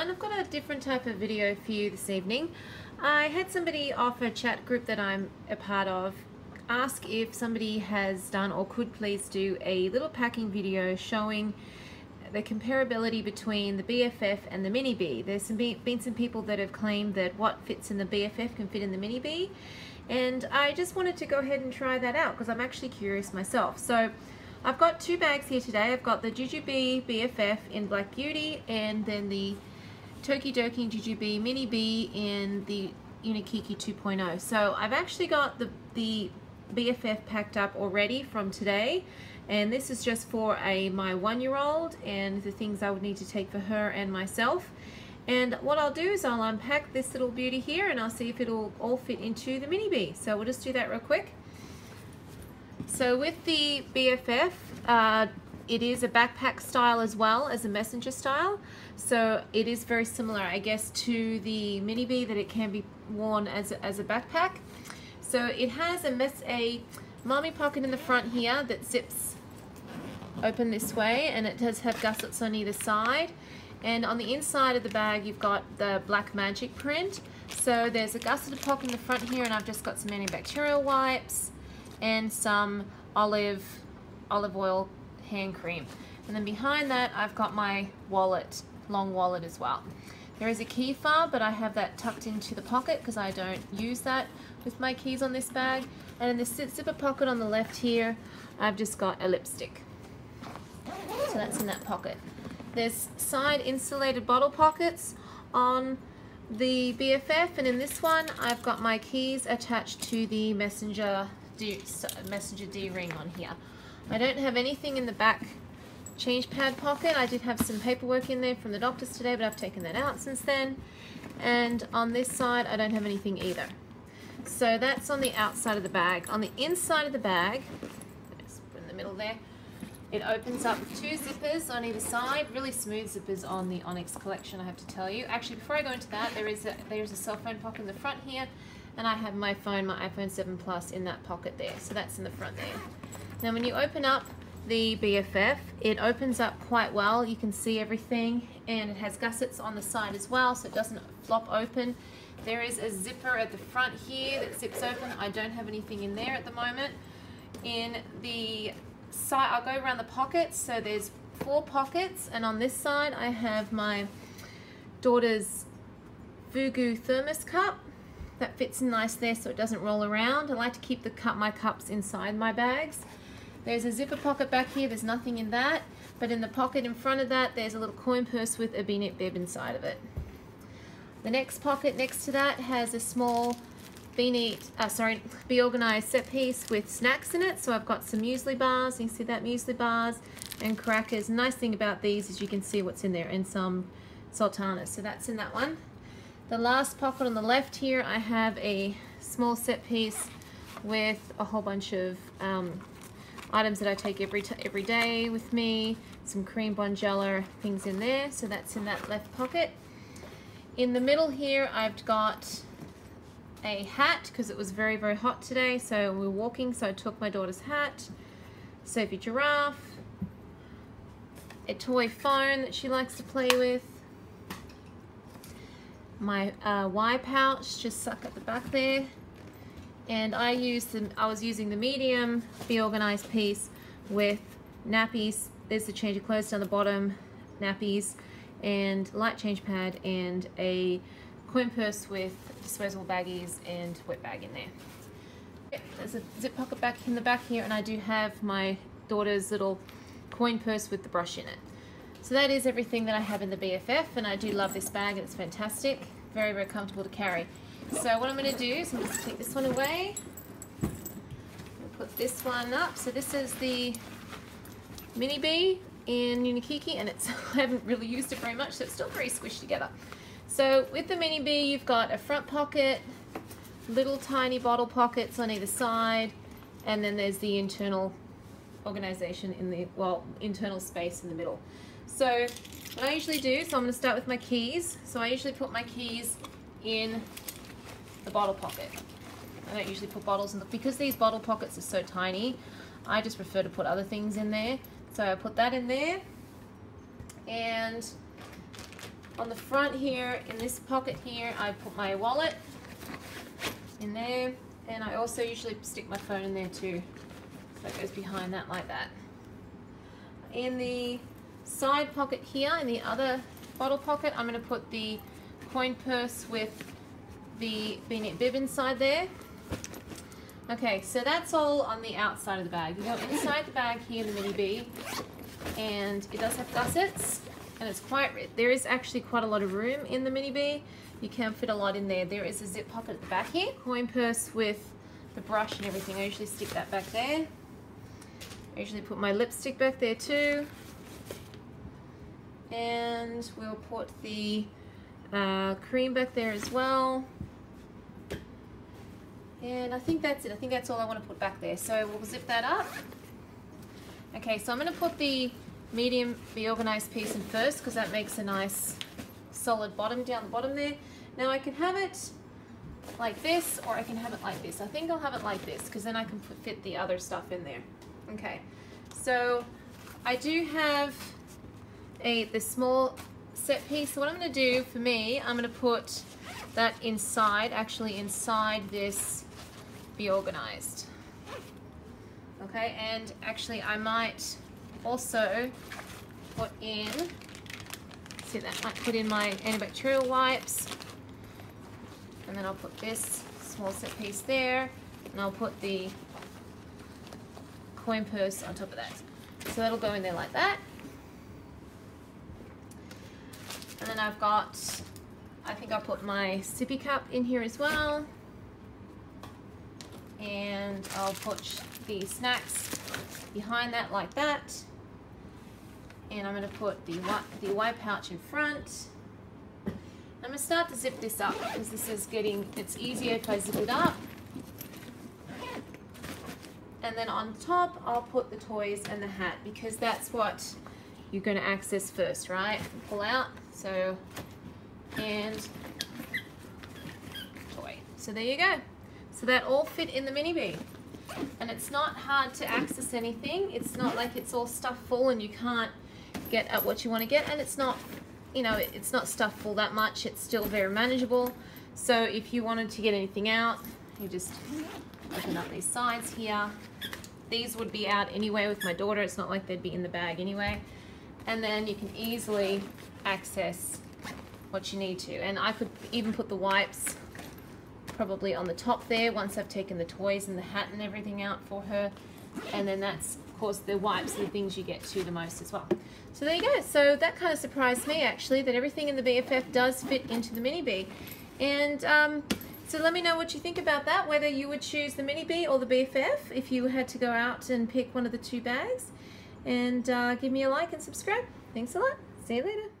everyone. I've got a different type of video for you this evening. I had somebody off a chat group that I'm a part of ask if somebody has done or could please do a little packing video showing the comparability between the BFF and the Mini Be. There's some, been some people that have claimed that what fits in the BFF can fit in the Mini Be and I just wanted to go ahead and try that out because I'm actually curious myself. So I've got two bags here today. I've got the Ju-Ju-Be BFF in Black Beauty and then the Tokidoki Ju-Ju-Be Mini Be in the Unikiki 2.0. So I've actually got the, the BFF packed up already from today and this is just for a my one-year-old and the things I would need to take for her and myself. And what I'll do is I'll unpack this little beauty here and I'll see if it'll all fit into the Mini Be. So we'll just do that real quick. So with the BFF, uh, it is a backpack style as well as a messenger style. So it is very similar, I guess, to the Mini Be that it can be worn as a, as a backpack. So it has a, mess, a mommy pocket in the front here that zips open this way and it does have gussets on either side. And on the inside of the bag, you've got the Black Magic print. So there's a gusseted pocket in the front here and I've just got some antibacterial wipes, and some olive, olive oil hand cream. And then behind that, I've got my wallet, long wallet as well. There is a key fob, but I have that tucked into the pocket because I don't use that with my keys on this bag. And in the zipper pocket on the left here, I've just got a lipstick. So that's in that pocket. There's side insulated bottle pockets on the BFF and in this one I've got my keys attached to the Messenger D, Messenger D ring on here. I don't have anything in the back change pad pocket. I did have some paperwork in there from the doctors today, but I've taken that out since then. And on this side, I don't have anything either. So that's on the outside of the bag. On the inside of the bag, put in the middle there, it opens up with two zippers on either side, really smooth zippers on the Onyx collection, I have to tell you. Actually, before I go into that, there is a, there is a cell phone pocket in the front here, and I have my phone, my iPhone 7 Plus, in that pocket there. So that's in the front there. Now, when you open up the BFF, it opens up quite well. You can see everything, and it has gussets on the side as well, so it doesn't flop open. There is a zipper at the front here that zips open. I don't have anything in there at the moment. In the side, I'll go around the pockets. So there's four pockets, and on this side I have my daughter's Fugu thermos cup. That fits in nice there so it doesn't roll around. I like to keep the cup, my cups inside my bags. There's a zipper pocket back here, there's nothing in that. But in the pocket in front of that, there's a little coin purse with a beanie bib inside of it. The next pocket next to that has a small be neat, uh, sorry, be organized set piece with snacks in it. So I've got some muesli bars, you can see that muesli bars and crackers. Nice thing about these is you can see what's in there and some sultanas. So that's in that one. The last pocket on the left here, I have a small set piece with a whole bunch of um, items that I take every every day with me. Some cream bonjela things in there. So that's in that left pocket. In the middle here, I've got a hat because it was very, very hot today. So we're walking, so I took my daughter's hat, Sophie Giraffe, a toy phone that she likes to play with, my uh, Y pouch just stuck at the back there, and I used the, I was using the medium Be Organized piece with nappies. There's the change of clothes down the bottom, nappies, and light change pad, and a coin purse with disposable baggies and wet bag in there. There's a zip pocket back in the back here and I do have my daughter's little coin purse with the brush in it. So that is everything that I have in the BFF and I do love this bag it's fantastic. Very, very comfortable to carry. So what I'm going to do is I'm going to take this one away. Put this one up. So this is the Mini Be in Unikiki and it's I haven't really used it very much so it's still very squished together. So with the Mini Be, you've got a front pocket, little tiny bottle pockets on either side, and then there's the internal organization in the, well, internal space in the middle. So what I usually do, so I'm going to start with my keys. So I usually put my keys in the bottle pocket. I don't usually put bottles in the, because these bottle pockets are so tiny, I just prefer to put other things in there. So I put that in there, and On the front here, in this pocket here, I put my wallet in there. And I also usually stick my phone in there too. So it goes behind that like that. In the side pocket here, in the other bottle pocket, I'm going to put the coin purse with the v bib inside there. Okay, so that's all on the outside of the bag. You go inside the bag here, the mini Be, and it does have gussets, and it's quite, there is actually quite a lot of room in the mini Be. You can fit a lot in there. There is a zip pocket at the back here, coin purse with the brush and everything. I usually stick that back there. I usually put my lipstick back there too. And we'll put the uh, cream back there as well. And I think that's it. I think that's all I want to put back there. So we'll zip that up. Okay, so I'm going to put the medium Be Organized piece in first because that makes a nice solid bottom down the bottom there. Now I can have it like this or I can have it like this. I think I'll have it like this because then I can put, fit the other stuff in there. Okay, so I do have a the small set piece. So what I'm going to do for me, I'm going to put that inside, actually inside this Be Organized. Okay, and actually I might also put in, see that, might put in my antibacterial wipes, and then I'll put this small set piece there, and I'll put the coin purse on top of that. So that'll go in there like that. And then I've got, I think I'll put my sippy cup in here as well. And I'll put the snacks behind that like that. And I'm going to put the, the white pouch in front. I'm going to start to zip this up because this is getting, it's easier if I zip it up. And then on top, I'll put the toys and the hat because that's what you're going to access first, right? Pull out. So, and toy. So there you go. So that all fit in the mini Be. And it's not hard to access anything. It's not like it's all stuff full and you can't get at what you want to get. And it's not, you know, it's not stuff full that much. It's still very manageable. So if you wanted to get anything out, you just open up these sides here. These would be out anyway with my daughter. It's not like they'd be in the bag anyway. And then you can easily access what you need to. And I could even put the wipes probably on the top there once I've taken the toys and the hat and everything out for her. And then that's, of course, the wipes the things you get to the most as well. So there you go. So that kind of surprised me, actually, that everything in the BFF does fit into the Mini Be. And um, so let me know what you think about that, whether you would choose the Mini Be or the BFF if you had to go out and pick one of the two bags. And uh, give me a like and subscribe. Thanks a lot. See you later.